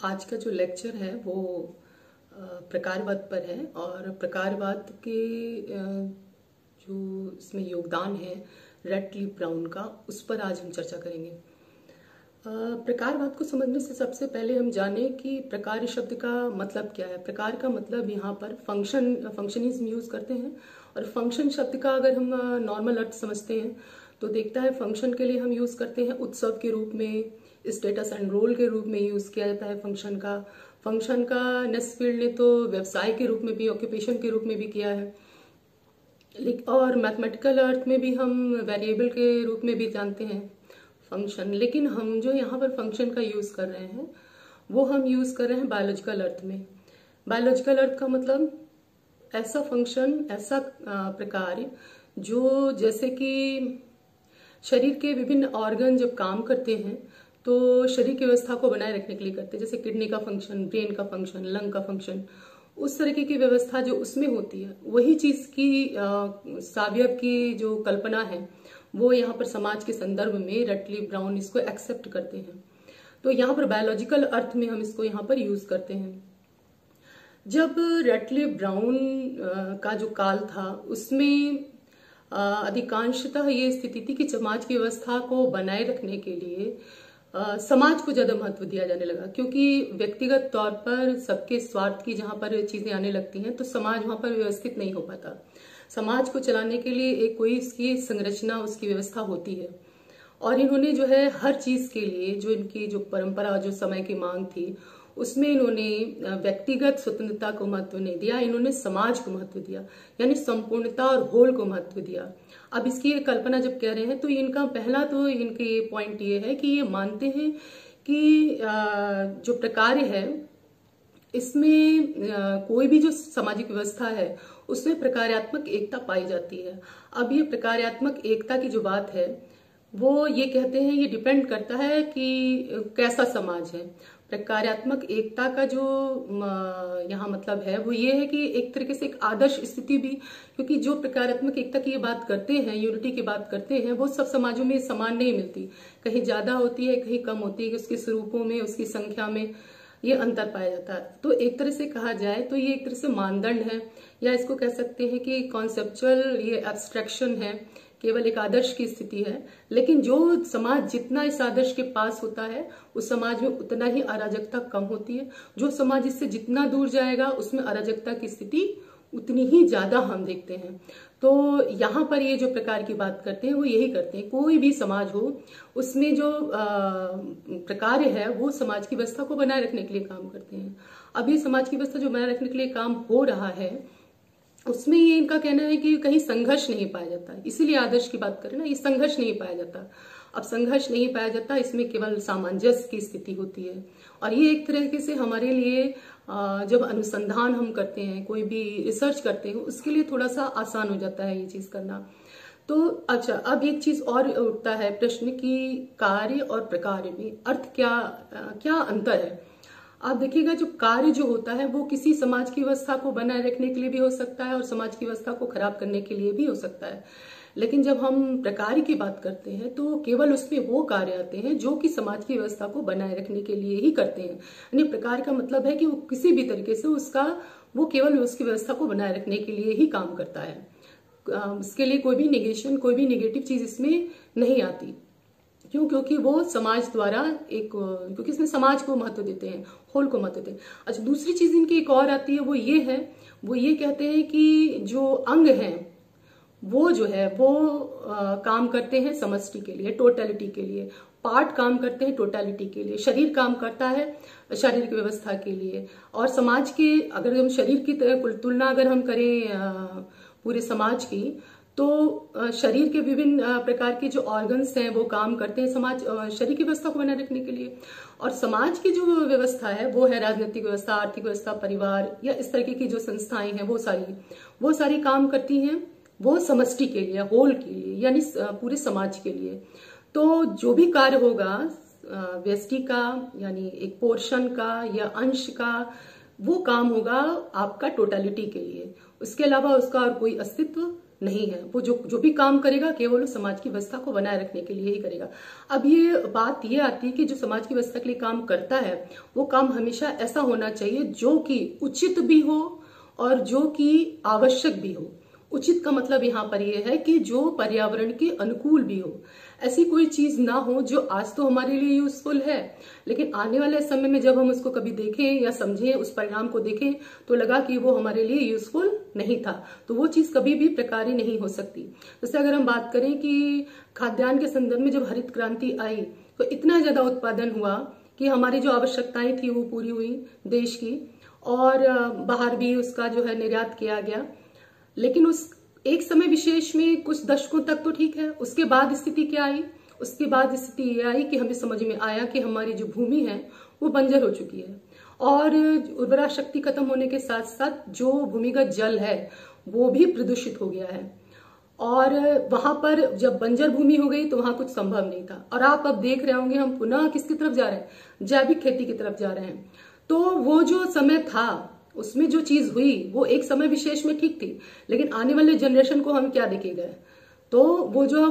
आज का जो लेक्चर है वो प्रकारवाद पर है और प्रकारवाद के जो इसमें योगदान है रेड ली ब्राउन का, उस पर आज हम चर्चा करेंगे। प्रकारवाद को समझने से सबसे पहले हम जाने कि प्रकार शब्द का मतलब क्या है। प्रकार का मतलब यहाँ पर फ़ंक्शन फंक्शनिज्म यूज़ करते हैं और फ़ंक्शन शब्द का अगर हम नॉर्मल अर्थ समझते हैं तो देखता है फ़ंक्शन के लिए हम यूज़ करते हैं उत्सव के रूप में स्टेटस एंड रोल के रूप में यूज़ किया जाता है फ़ंक्शन का। फ़ंक्शन का नेक्स्ट ने तो व्यवसाय के रूप में भी ऑक्यूपेशन के रूप में भी किया है। और मैथमेटिकल अर्थ में भी हम वेरिएबल के रूप में भी जानते हैं फ़ंक्शन लेकिन हम जो यहाँ पर फ़ंक्शन का यूज़ कर रहे हैं, वो हम यूज़ कर रहे हैं बायोलॉजिकल अर्थ में। बायोलॉजिकल अर्थ का मतलब ऐसा फ़ंक्शन ऐसा प्रकार जो जैसे कि शरीर के विभिन्न ऑर्गन जब काम करते हैं तो शरीर की व्यवस्था को बनाए रखने के लिए करते हैं। जैसे किडनी का फ़ंक्शन ब्रेन का फ़ंक्शन लंग का फ़ंक्शन उस तरीके की व्यवस्था जो उसमें होती है, वही चीज़ की सावयव की जो कल्पना है, वो यहाँ पर समाज के संदर्भ में रटली, ब्राउन इसको एक्सेप्ट करते हैं। तो यहाँ पर बायोलॉजिकल अर्थ में हम इसको यहाँ पर यूज़ करते हैं। जब रटली, ब्राउन का जो काल था, उसमें अधिकांशतः ये स्थिति थी कि समाज की व्यवस्था को बनाए रखने के लिए समाज को ज़्यादा महत्व दिया जाने लगा, क्योंकि व्यक्तिगत तौर पर सबके स्वार्थ की जहाँ पर चीज़ें आने लगती हैं तो समाज वहाँ पर व्यवस्थित नहीं हो पाता। समाज को चलाने के लिए एक कोई इसकी संरचना, उसकी व्यवस्था होती है। और इन्होंने जो है हर चीज़ के लिए, जो इनकी जो परंपरा, जो समय की मांग थी उसमें इन्होंने व्यक्तिगत स्वतंत्रता को महत्व नहीं दिया, इन्होंने समाज को महत्व दिया, यानी संपूर्णता और होल को महत्व दिया। अब इसकी कल्पना जब कह रहे हैं तो इनका पहला तो इनके पॉइंट ये है कि ये मानते हैं कि जो प्रकार है, इसमें कोई भी जो सामाजिक व्यवस्था है, उसमें प्रकार्यात्मक एकता पाई जाती है। अब ये प्रकार्यात्मक एकता की जो बात है, वो ये कहते हैं, ये डिपेंड करता है कि कैसा समाज है। प्रकार्यात्मक एकता का जो यहाँ मतलब है, वो ये है कि एक तरीके से एक आदर्श स्थिति भी, क्योंकि जो प्रकारात्मक एकता की ये बात करते हैं यूनिटी की बात करते हैं, वो सब समाजों में समान नहीं मिलती। कहीं ज़्यादा होती है, कहीं कम होती है, उसके स्वरूपों में, उसकी संख्या में ये अंतर पाया जाता है। तो एक तरह से कहा जाए तो ये एक तरह से मानदंड है, या इसको कह सकते हैं कि कॉन्सेप्चुअल ये एब्स्ट्रैक्शन है। केवल एक आदर्श की स्थिति है, लेकिन जो समाज जितना इस आदर्श के पास होता है, उस समाज में उतना ही अराजकता कम होती है। जो समाज इससे जितना दूर जाएगा, उसमें अराजकता की स्थिति उतनी ही ज़्यादा हम देखते हैं। तो यहाँ पर ये जो प्रकार की बात करते हैं, वो यही करते हैं। कोई भी समाज हो, उसमें जो प्रकार है, वो समाज की व्यवस्था को बनाए रखने के लिए काम करते हैं। अब ये समाज की व्यवस्था जो बनाए रखने के लिए काम हो रहा है उसमें ये इनका कहना है कि कहीं संघर्ष नहीं पाया जाता। इसीलिए आदर्श की बात करें ना, ये संघर्ष नहीं पाया जाता। अब संघर्ष नहीं पाया जाता, इसमें केवल सामंजस्य की स्थिति होती है। और ये एक तरीके से हमारे लिए जब अनुसंधान हम करते हैं, कोई भी रिसर्च करते हैं, उसके लिए थोड़ा सा आसान हो जाता है ये चीज़ करना। तो अच्छा अब एक चीज़ और उठता है प्रश्न की कार्य और प्रकार में अर्थ क्या क्या अंतर है? आप देखिएगा, जो कार्य जो होता है, वो किसी समाज की व्यवस्था को बनाए रखने के लिए भी हो सकता है और समाज की व्यवस्था को खराब करने के लिए भी हो सकता है। लेकिन जब हम प्रकार की बात करते हैं तो केवल उसमें वो कार्य आते हैं, जो कि समाज की व्यवस्था को बनाए रखने के लिए ही करते हैं। यानी प्रकार का मतलब है कि वो किसी भी तरीके से उसका, वो केवल उसकी व्यवस्था को बनाए रखने के लिए ही काम करता है। उसके लिए कोई भी निगेशन कोई भी निगेटिव चीज़ इसमें नहीं आती। क्यों? क्योंकि वो समाज द्वारा एक क्योंकि इसमें समाज को महत्व देते हैं होल को महत्व देते हैं। अच्छा दूसरी चीज़ इनकी एक और आती है वो ये है वो ये कहते हैं कि जो अंग हैं वो जो है वो आ, काम करते हैं समष्टि के लिए टोटलिटी के लिए। पार्ट काम करते हैं टोटलिटी के लिए शरीर काम करता है शारीरिक व्यवस्था के लिए। और समाज के अगर हम शरीर की तुलना अगर हम करें आ, पूरे समाज की तो शरीर के विभिन्न प्रकार के जो ऑर्गन्स हैं, वो काम करते हैं समाज शरीर की व्यवस्था को बनाए रखने के लिए। और समाज की जो व्यवस्था है, वो है राजनीतिक व्यवस्था, आर्थिक व्यवस्था, परिवार या इस तरीके की जो संस्थाएँ हैं, वो सारी वो सारी काम करती हैं, वो समष्टि के लिए होल के लिए, यानी पूरे समाज के लिए। तो जो भी कार्य होगा व्यष्टि का, यानी एक पोर्शन का या अंश का, वो काम होगा आपका टोटलिटी के लिए। उसके अलावा उसका और कोई अस्तित्व नहीं है। वो जो जो भी काम करेगा, केवल वो समाज की व्यवस्था को बनाए रखने के लिए ही करेगा। अब ये बात ये आती है कि जो समाज की व्यवस्था के लिए काम करता है, वो काम हमेशा ऐसा होना चाहिए जो कि उचित भी हो और जो कि आवश्यक भी हो। उचित का मतलब यहाँ पर यह है कि जो पर्यावरण के अनुकूल भी हो, ऐसी कोई चीज़ ना हो जो आज तो हमारे लिए यूजफुल है। लेकिन आने वाले समय में जब हम उसको कभी देखें या समझें, उस परिणाम को देखें तो लगा कि वो हमारे लिए यूजफुल नहीं था। तो वो चीज़ कभी भी प्रकारी नहीं हो सकती। जैसे अगर हम बात करें कि खाद्यान्न के संदर्भ में जब हरित क्रांति आई तो इतना ज़्यादा उत्पादन हुआ कि हमारी जो आवश्यकताएँ थी वो पूरी हुई देश की, और बाहर भी उसका जो है निर्यात किया गया। लेकिन उस एक समय विशेष में कुछ दशकों तक तो ठीक है। उसके बाद स्थिति क्या आई? उसके बाद स्थिति ये आई कि हमें समझ में आया कि हमारी जो भूमि है, वो बंजर हो चुकी है। और उर्वरा शक्ति खत्म होने के साथ साथ जो भूमिगत जल है, वो भी प्रदूषित हो गया है। और वहाँ पर जब बंजर भूमि हो गई तो वहाँ कुछ संभव नहीं था। और आप अब देख रहे होंगे हम पुनः किसकी तरफ़ जा रहे हैं? जैविक खेती की तरफ़ जा रहे हैं। तो वो जो समय था उसमें जो चीज़ हुई, वो एक समय विशेष में ठीक थी, लेकिन आने वाले जनरेशन को हम क्या देखे गए? तो वो जो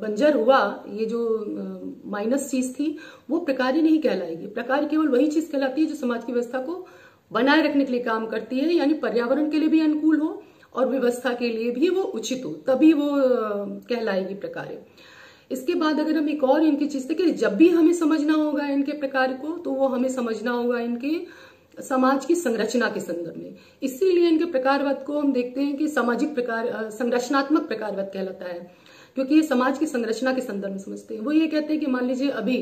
बंजर हुआ, ये जो माइनस चीज़ थी, वो प्रकारी नहीं कहलाएगी। प्रकार केवल वही चीज़ कहलाती है जो समाज की व्यवस्था को बनाए रखने के लिए काम करती है, यानी पर्यावरण के लिए भी अनुकूल हो और व्यवस्था के लिए भी वो उचित हो, तभी वो कहलाएगी प्रकार इसके बाद अगर हम एक और इनकी चीज़ देखें, जब भी हमें समझना होगा इनके प्रकार को तो वो हमें समझना होगा इनके समाज की संरचना के संदर्भ में। इसीलिए इनके प्रकारवाद को हम देखते हैं कि सामाजिक प्रकार संरचनात्मक प्रकारवाद कहलाता है, क्योंकि ये समाज की संरचना के संदर्भ में समझते हैं। वो ये कहते हैं कि मान लीजिए अभी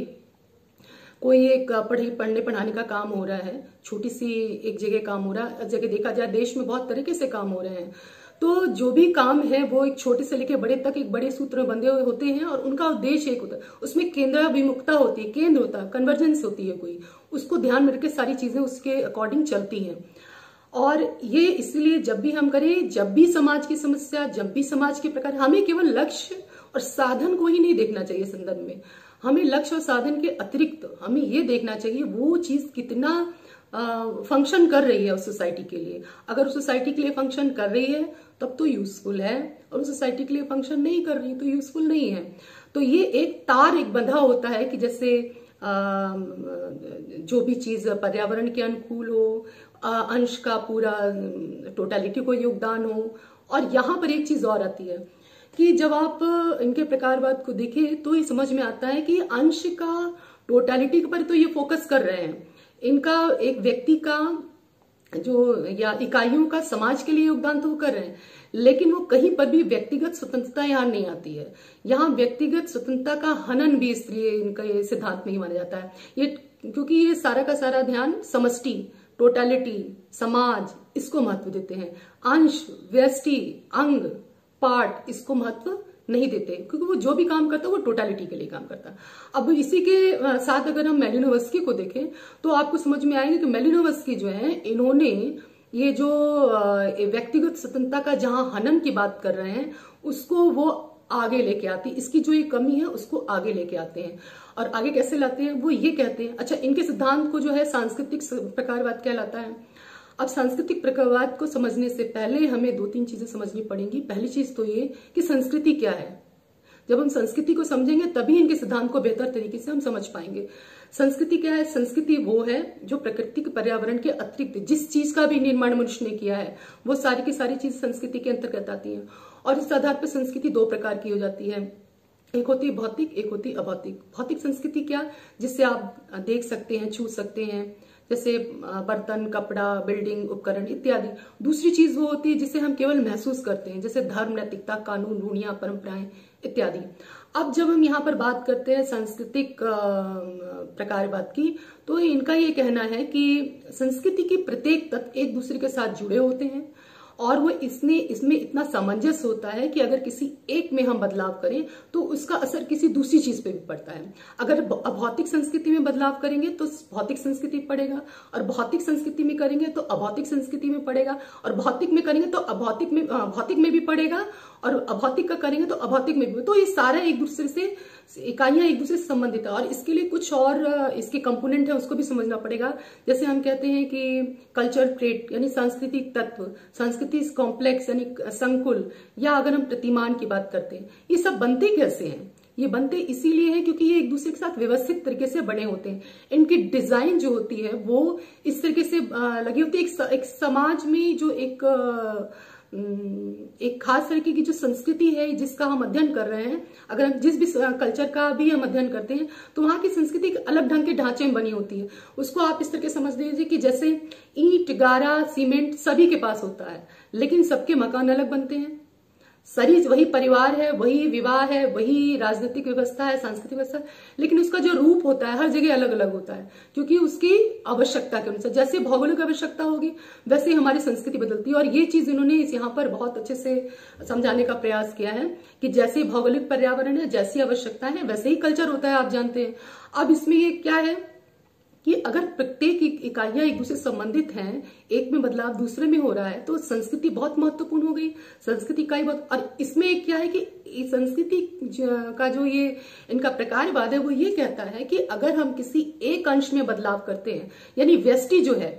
कोई एक पढ़े, पढ़ने, पढ़ाने का काम हो रहा है, छोटी सी एक जगह काम हो रहा है, जगह देखा जाए, देश में बहुत तरीके से काम हो रहे हैं। तो जो भी काम है, वो एक छोटे से लेकर बड़े तक एक बड़े सूत्र में बंधे होते हैं और उनका उद्देश्य एक होता है। उसमें केंद्राभिमुखता होती है, केंद्र होता है कन्वर्जेंस होती है कोई। उसको ध्यान में रखकर सारी चीज़ें उसके अकॉर्डिंग चलती हैं। और ये इसलिए जब भी हम करें, जब भी समाज की समस्या, जब भी समाज के प्रकार, हमें केवल लक्ष्य और साधन को ही नहीं देखना चाहिए संदर्भ में। हमें लक्ष्य और साधन के अतिरिक्त हमें ये देखना चाहिए, वो चीज़ कितना फ़ंक्शन कर रही है उस सोसाइटी के लिए। अगर उस सोसाइटी के लिए फ़ंक्शन कर रही है, तब तो यूजफुल है। और उस सोसाइटी के लिए फ़ंक्शन नहीं कर रही तो यूजफुल नहीं है। तो ये एक तार, एक बंधा होता है कि जैसे जो भी चीज़ पर्यावरण के अनुकूल हो अंश का पूरा टोटालिटी को योगदान हो। और यहाँ पर एक चीज़ और आती है कि जब आप इनके प्रकारवाद को देखें तो ये समझ में आता है कि अंश का टोटालिटी पर तो ये फोकस कर रहे हैं। इनका एक व्यक्ति का जो, या इकाइयों का समाज के लिए योगदान तो कर रहे हैं, लेकिन वो कहीं पर भी व्यक्तिगत स्वतंत्रता यहाँ नहीं आती है। यहाँ व्यक्तिगत स्वतंत्रता का हनन भी इसलिए इनका ये सिद्धांत में ही माना जाता है। ये, क्योंकि ये सारा का सारा ध्यान समष्टि टोटालिटी समाज, इसको महत्व देते हैं। अंश, व्यष्टि, अंग पार्ट इसको महत्व नहीं देते, क्योंकि वो जो भी काम करता है, वो टोटालिटी के लिए काम करता है। अब इसी के साथ अगर हम मेलिनोवस्की को देखें तो आपको समझ में आएँगे कि मेलिनोवस्की जो है, इन्होंने ये जो व्यक्तिगत स्वतंत्रता का जहाँ हनन की बात कर रहे हैं, उसको वो आगे लेके आती इसकी जो ये कमी है, उसको आगे लेके आते हैं। और आगे कैसे लाते हैं, वो ये कहते हैं अच्छा इनके सिद्धांत को जो है सांस्कृतिक प्रकारवाद कहलाता है। अब सांस्कृतिक प्रकारवाद को समझने से पहले हमें दो तीन चीज़ें समझनी पड़ेंगी। पहली चीज़ तो ये कि संस्कृति क्या है। जब हम संस्कृति को समझेंगे, तभी इनके सिद्धांत को बेहतर तरीके से हम समझ पाएँगे। संस्कृति क्या है? संस्कृति वो है जो प्राकृतिक पर्यावरण के अतिरिक्त जिस चीज़ का भी निर्माण मनुष्य ने किया है, वो सारी की सारी चीज़ संस्कृति के अंतर्गत आती है। और इस आधार पर संस्कृति दो प्रकार की हो जाती है। एक होती भौतिक, एक होती अभौतिक। भौतिक संस्कृति क्या? जिससे आप देख सकते हैं, छू सकते हैं। जैसे बर्तन, कपड़ा, बिल्डिंग, उपकरण इत्यादि। दूसरी चीज़ वो होती है जिसे हम केवल महसूस करते हैं, जैसे धर्म, नैतिकता, कानून, रूढ़ियाँ, परंपराएँ इत्यादि। अब जब हम यहाँ पर बात करते हैं सांस्कृतिक प्रकारवाद की तो इनका ये कहना है कि संस्कृति के प्रत्येक तत्व एक दूसरे के साथ जुड़े होते हैं। और वो इसमें इसमें इतना सामंजस्य होता है कि अगर किसी एक में हम बदलाव करें तो उसका असर किसी दूसरी चीज़ पे भी पड़ता है। अगर भौतिक संस्कृति में बदलाव करेंगे तो भौतिक संस्कृति पड़ेगा, और भौतिक संस्कृति में करेंगे तो अभौतिक संस्कृति में पड़ेगा, और भौतिक में करेंगे तो अभौतिक में भौतिक में भी पड़ेगा, और अभौतिक का करेंगे तो अभौतिक में भी। तो ये सारा एक दूसरे से इकाइयाँ एक दूसरे से संबंधित है और इसके लिए कुछ और इसके कंपोनेंट है उसको भी समझना पड़ेगा। जैसे हम कहते हैं कि कल्चर ट्रेट यानी सांस्कृतिक तत्व संस्कृति कॉम्प्लेक्स यानी संकुल या अगर हम प्रतिमान की बात करते हैं ये सब बनते कैसे हैं? ये बनते इसीलिए हैं क्योंकि ये एक दूसरे के साथ व्यवस्थित तरीके से बने होते हैं। इनकी डिज़ाइन जो होती है वो इस तरीके से लगी होती है। एक, एक समाज में जो एक एक खास तरीके की जो संस्कृति है, जिसका हम अध्ययन कर रहे हैं, अगर हम जिस भी कल्चर का भी हम अध्ययन करते हैं तो वहाँ की संस्कृति एक अलग ढंग के ढांचे में बनी होती है। उसको आप इस तरह समझ लीजिए कि जैसे ईट, गारा, सीमेंट सभी के पास होता है, लेकिन सबके मकान अलग बनते हैं। सरी वही परिवार है, वही विवाह है, वही राजनीतिक व्यवस्था है, सांस्कृतिक व्यवस्था लेकिन उसका जो रूप होता है, हर जगह अलग अलग होता है, क्योंकि उसकी आवश्यकता के अनुसार, जैसे भौगोलिक आवश्यकता होगी, वैसे हमारी संस्कृति बदलती है। और ये चीज़ इन्होंने इस यहाँ पर बहुत अच्छे से समझाने का प्रयास किया है कि जैसे भौगोलिक पर्यावरण है, जैसी आवश्यकता है, वैसे ही कल्चर होता है, आप जानते हैं। अब इसमें ये क्या है? कि अगर प्रत्येक इकाइयाँ एक दूसरे संबंधित हैं, एक में बदलाव दूसरे में हो रहा है तो संस्कृति बहुत महत्वपूर्ण हो गई। संस्कृति इकाई बहुत, और इसमें एक क्या है कि संस्कृति का जो ये, इनका प्रकारवाद है, वो ये कहता है कि अगर हम किसी एक अंश में बदलाव करते हैं, यानी व्यस्टि जो है,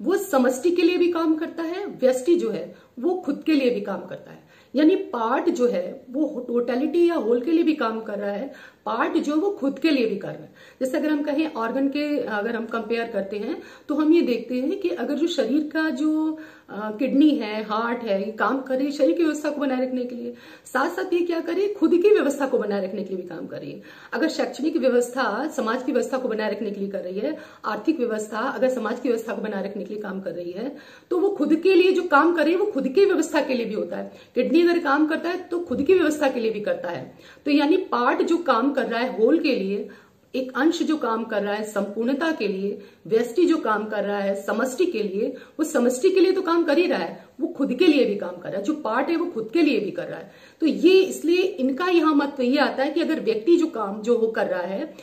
वो समष्टि के लिए भी काम करता है व्यस्टि जो है, वो खुद के लिए भी काम करता है। यानी पार्ट जो है, वो टोटलिटी या होल के लिए भी काम कर रहा है पार्ट जो वो खुद के लिए भी कर रहा है। जैसे अगर हम कहें ऑर्गन के, अगर हम कंपेयर करते हैं तो हम ये देखते हैं कि अगर जो शरीर का जो किडनी है हार्ट है, ये काम करे शरीर की व्यवस्था को बनाए रखने के लिए साथ साथ ये क्या करे खुद की व्यवस्था को बनाए रखने के लिए भी काम कर रही है। अगर शैक्षणिक व्यवस्था, समाज की व्यवस्था को बनाए रखने के लिए कर रही है, आर्थिक व्यवस्था, अगर समाज की व्यवस्था को बनाए रखने के लिए काम कर रही है तो वो खुद के लिए जो काम कर वो खुद की व्यवस्था के लिए भी होता है। किडनी अगर काम करता है तो खुद की व्यवस्था के लिए भी करता है। तो यानी पार्ट जो काम कर रहा है होल के लिए, एक अंश जो काम कर रहा है संपूर्णता के लिए व्यस्टि जो काम कर रहा है समष्टि के लिए, वो समष्टि के लिए तो काम कर ही रहा है। वो खुद के लिए भी काम कर रहा है, जो पार्ट है वो खुद के लिए भी कर रहा है। तो ये इसलिए इनका यहाँ मत ये आता है कि अगर व्यक्ति जो काम, जो वो कर रहा है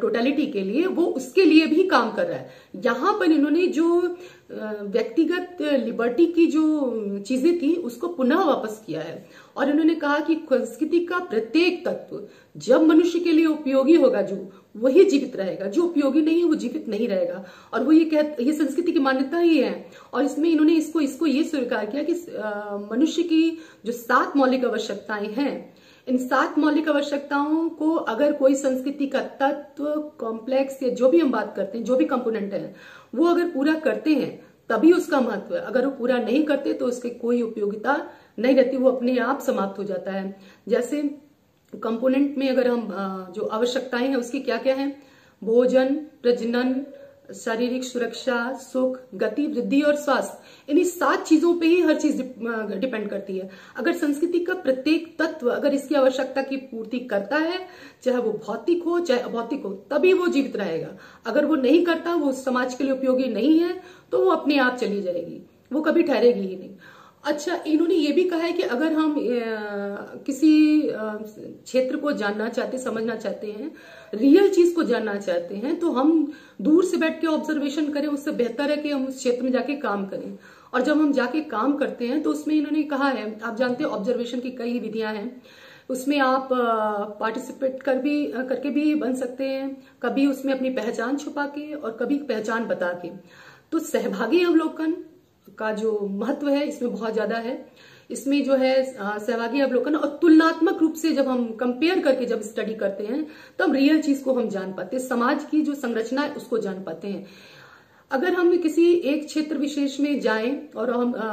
टोटलिटी के लिए, वो उसके लिए भी काम कर रहा है। यहाँ पर इन्होंने जो व्यक्तिगत लिबर्टी की जो चीज़ें थी, उसको पुनः वापस किया है। और इन्होंने कहा कि संस्कृति का प्रत्येक तत्व जब मनुष्य के लिए उपयोगी होगा, जो वही जीवित रहेगा। जो उपयोगी नहीं है, वो जीवित नहीं रहेगा। और वो ये कह ये संस्कृति की मान्यता ही है। और इसमें इन्होंने इसको इसको ये स्वीकार किया कि मनुष्य की जो सात मौलिक आवश्यकताएँ हैं, इन सात मौलिक आवश्यकताओं को अगर कोई संस्कृति का तत्व कॉम्प्लेक्स या जो भी हम बात करते हैं, जो भी कंपोनेंट है, वो अगर पूरा करते हैं, तभी उसका महत्व है। अगर वो पूरा नहीं करते तो उसकी कोई उपयोगिता नहीं रहती, वो अपने आप समाप्त हो जाता है। जैसे कंपोनेंट में अगर हम जो आवश्यकताएँ हैं, उसकी क्या क्या है? भोजन, प्रजनन, शारीरिक सुरक्षा, सुख, गति, वृद्धि और स्वास्थ्य, इन्हीं सात चीज़ों पे ही हर चीज़ डिपेंड करती है। अगर संस्कृति का प्रत्येक तत्व अगर इसकी आवश्यकता की पूर्ति करता है, चाहे वो भौतिक हो, चाहे अभौतिक हो, तभी वो जीवित रहेगा। अगर वो नहीं करता, वो समाज के लिए उपयोगी नहीं है तो वो अपने आप चली जाएगी। वो कभी ठहरेगी ही नहीं। अच्छा इन्होंने ये भी कहा है कि अगर हम किसी क्षेत्र को जानना चाहते, समझना चाहते हैं रियल चीज़ को जानना चाहते हैं तो हम दूर से बैठ के ऑब्जर्वेशन करें, उससे बेहतर है कि हम उस क्षेत्र में जाके काम करें। और जब हम जाके काम करते हैं तो उसमें इन्होंने कहा है, आप जानते हैं ऑब्जर्वेशन की कई विधियाँ हैं। उसमें आप पार्टिसिपेट कर भी करके भी बन सकते हैं, कभी उसमें अपनी पहचान छुपा के और कभी पहचान बता के। तो सहभागी अवलोकन का जो महत्व है इसमें बहुत ज़्यादा है। इसमें जो है सहभागी अवलोकन और तुलनात्मक रूप से जब हम कंपेयर करके जब स्टडी करते हैं तब रियल चीज़ को हम जान पाते हैं। समाज की जो संरचना है उसको जान पाते हैं। अगर हम किसी एक क्षेत्र विशेष में जाएँ और हम आ,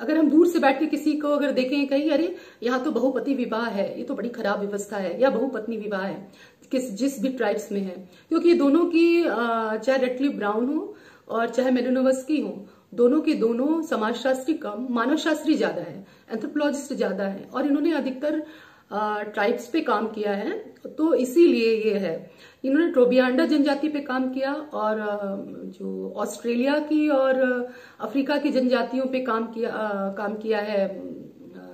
अगर हम दूर से बैठ के किसी को अगर देखें कहीं अरे यहाँ तो बहुपति विवाह है ये तो बड़ी खराब व्यवस्था है या बहुपत्नी विवाह है किस जिस भी ट्राइब्स में है। क्योंकि ये दोनों की चाहे रेटली ब्राउन हो और चाहे मेलोनोवस्की हो दोनों के दोनों समाजशास्त्री कम मानव शास्त्री ज़्यादा है एंथ्रोपोलॉजिस्ट ज़्यादा है, और इन्होंने अधिकतर ट्राइब्स पे काम किया है तो इसीलिए ये है। इन्होंने ट्रोबियांडा जनजाति पे काम किया, और जो ऑस्ट्रेलिया की और अफ्रीका की जनजातियों पे काम किया काम किया है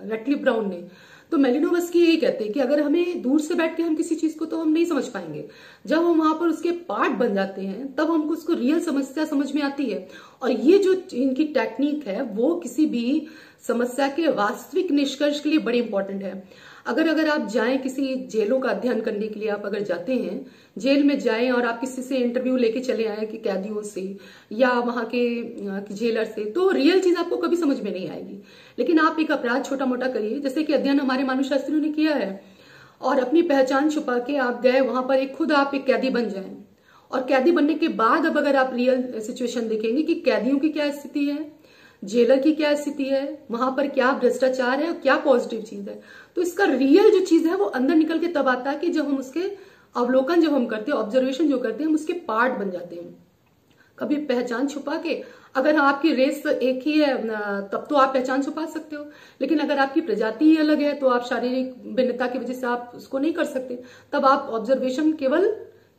रटली ब्राउन ने। तो मेलिनोवस्की यही कहते हैं कि अगर हमें दूर से बैठ के हम किसी चीज़ को तो हम नहीं समझ पाएँगे। जब हम वहाँ पर उसके पार्ट बन जाते हैं, तब हमको उसको रियल समस्या समझ में आती है। और ये जो इनकी टेक्निक है, वो किसी भी समस्या के वास्तविक निष्कर्ष के लिए बड़ी इंपॉर्टेंट है। अगर अगर आप जाएँ किसी जेलों का अध्ययन करने के लिए, आप अगर जाते हैं, जेल में जाएँ और आप किसी से इंटरव्यू लेके चले आए कि कैदियों से या वहाँ के जेलर से तो रियल चीज़ आपको कभी समझ में नहीं आएगी। लेकिन आप एक अपराध छोटा मोटा करिए, जैसे कि अध्ययन हमारे मानुशास्त्रियों ने किया है। और अपनी पहचान छुपा के आप गए, वहाँ पर एक खुद आप एक कैदी बन जाए। और कैदी बनने के बाद अब अगर आप रियल सिचुएशन देखेंगे कि कैदियों की क्या स्थिति है जेलर की क्या स्थिति है? वहाँ पर क्या भ्रष्टाचार है और क्या पॉजिटिव चीज़ है? तो इसका रियल जो चीज़ है, वो अंदर निकल के तब आता है कि जब हम उसके अवलोकन जब हम करते हैं ऑब्जर्वेशन जो करते हैं, हम उसके पार्ट बन जाते हैं। कभी पहचान छुपा के, अगर आपकी रेस एक ही है तब तो आप पहचान छुपा सकते हो। लेकिन अगर आपकी प्रजाति ही अलग है तो आप शारीरिक भिन्नता की वजह से आप उसको नहीं कर सकते। तब आप ऑब्जर्वेशन केवल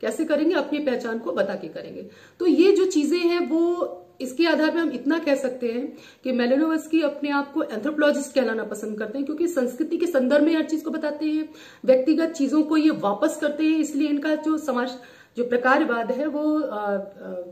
कैसे करेंगे? अपनी पहचान को बता के करेंगे। तो ये जो चीज़ें हैं, वो इसके आधार पर हम इतना कह सकते हैं कि मेलेनोवस्की अपने आप को एंथ्रोपोलॉजिस्ट कहलाना पसंद करते हैं, क्योंकि संस्कृति के संदर्भ में हर चीज़ को बताते हैं, व्यक्तिगत चीज़ों को ये वापस करते हैं, इसलिए इनका जो समाज, जो प्रकारवाद है, वो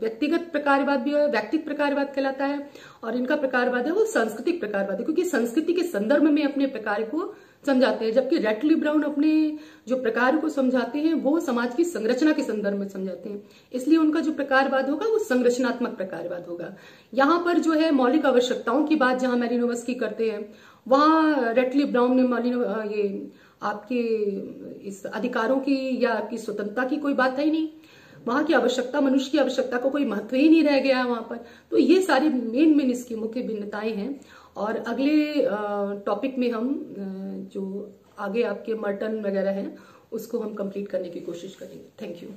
व्यक्तिगत प्रकारवाद भी है, व्यक्तिक प्रकारवाद कहलाता है, और इनका प्रकारवाद है वो सांस्कृतिक प्रकारवाद है, क्योंकि संस्कृति के संदर्भ में अपने प्रकार को समझाते हैं, जबकि रेटली ब्राउन अपने जो प्रकार को समझाते हैं, वो समाज की संरचना के संदर्भ में समझाते हैं। इसलिए उनका जो प्रकारवाद होगा, वो संरचनात्मक प्रकारवाद होगा। यहाँ पर जो है, मौलिक आवश्यकताओं की बात जहाँ मैरिनोवस्की करते हैं, वहाँ रेटली ब्राउन ने मालिनो ये आपके इस अधिकारों की या आपकी स्वतंत्रता की कोई बात है ही नहीं। वहाँ की आवश्यकता, मनुष्य की आवश्यकता को कोई महत्व ही नहीं रह गया वहाँ पर। तो ये सारी मेन मेन इसकी मुख्य भिन्नताएँ हैं। और अगले टॉपिक में हम जो आगे आपके मर्टन वगैरह हैं, उसको हम कंप्लीट करने की कोशिश करेंगे। Thank you